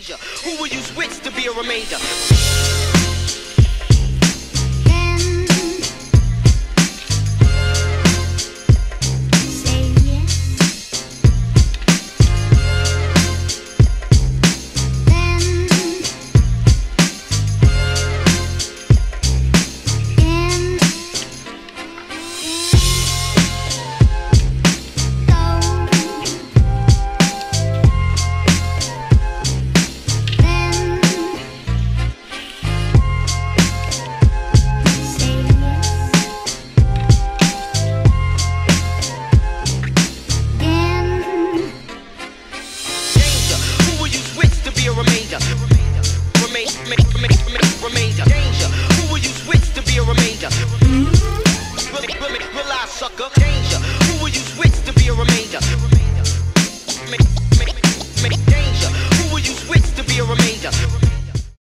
Danger. Who will use wits to be a remainder? Remainder? Remain, remain, remain, remain, remainder. Danger. Who will you switch to be a remainder? Realize, sucker.